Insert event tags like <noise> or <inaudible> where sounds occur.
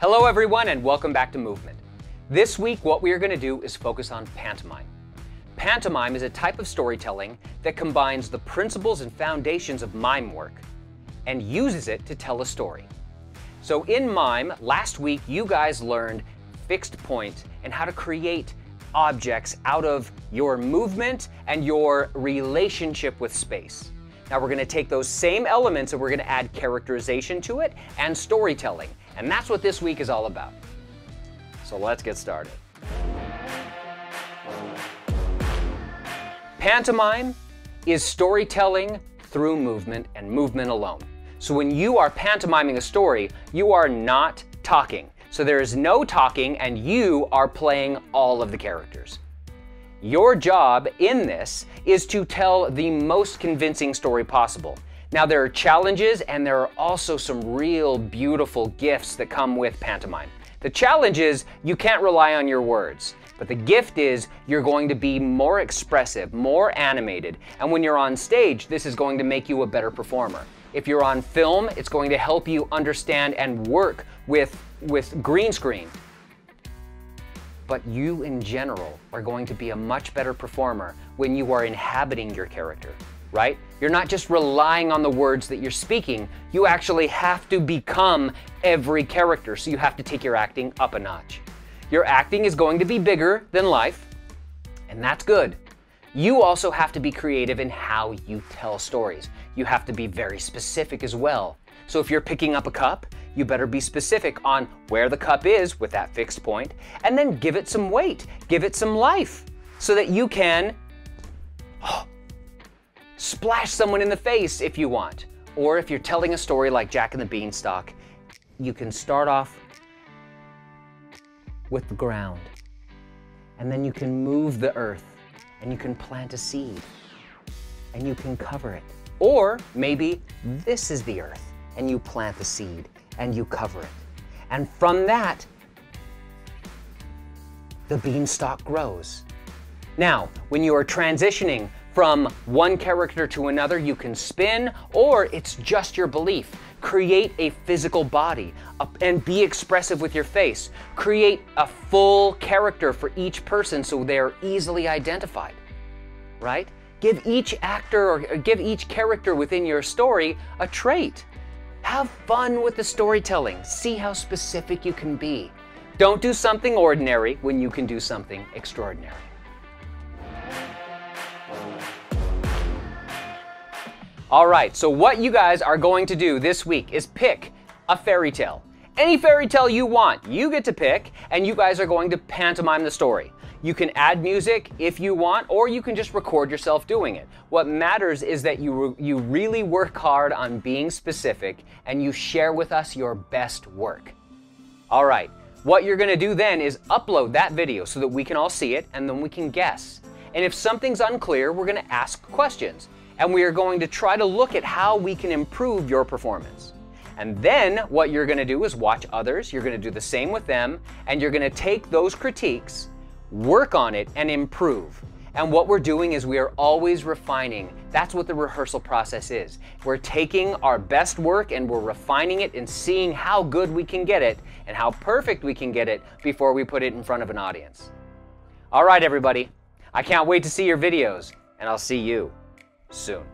Hello everyone and welcome back to Movement. This week what we are going to do is focus on pantomime. Pantomime is a type of storytelling that combines the principles and foundations of mime work and uses it to tell a story. So in mime, last week you guys learned fixed point and how to create objects out of your movement and your relationship with space. Now we're going to take those same elements and we're going to add characterization to it and storytelling. And that's what this week is all about. So let's get started. Pantomime is storytelling through movement and movement alone. So when you are pantomiming a story, you are not talking. So there is no talking and you are playing all of the characters. Your job in this is to tell the most convincing story possible. Now, there are challenges and there are also some real beautiful gifts that come with pantomime. The challenge is you can't rely on your words, but the gift is you're going to be more expressive, more animated, and when you're on stage, this is going to make you a better performer. If you're on film, it's going to help you understand and work with, with green screen. But you in general are going to be a much better performer when you are inhabiting your character, right? You're not just relying on the words that you're speaking, you actually have to become every character, so you have to take your acting up a notch. Your acting is going to be bigger than life, and that's good. You also have to be creative in how you tell stories. You have to be very specific as well. So if you're picking up a cup, you better be specific on where the cup is with that fixed point, and then give it some weight, give it some life, so that you can oh, <gasps> splash someone in the face if you want. Or if you're telling a story like Jack and the Beanstalk, you can start off with the ground, and then you can move the earth and you can plant a seed and you can cover it. Or maybe this is the earth and you plant the seed and you cover it. And from that, the beanstalk grows. Now, when you are transitioning from one character to another, you can spin, or it's just your belief. Create a physical body and be expressive with your face. Create a full character for each person so they're easily identified, right? Give each actor or give each character within your story a trait. Have fun with the storytelling. See how specific you can be. Don't do something ordinary when you can do something extraordinary. All right, so what you guys are going to do this week is pick a fairy tale. Any fairy tale you want, you get to pick, and you guys are going to pantomime the story. You can add music if you want, or you can just record yourself doing it. What matters is that you, re you really work hard on being specific and you share with us your best work. All right, what you're gonna do then is upload that video so that we can all see it and then we can guess. And if something's unclear, we're gonna ask questions and we are going to try to look at how we can improve your performance. And then what you're going to do is watch others, you're going to do the same with them, and you're going to take those critiques, work on it, and improve. And what we're doing is we are always refining. That's what the rehearsal process is. We're taking our best work and we're refining it and seeing how good we can get it and how perfect we can get it before we put it in front of an audience. All right, everybody. I can't wait to see your videos, and I'll see you soon.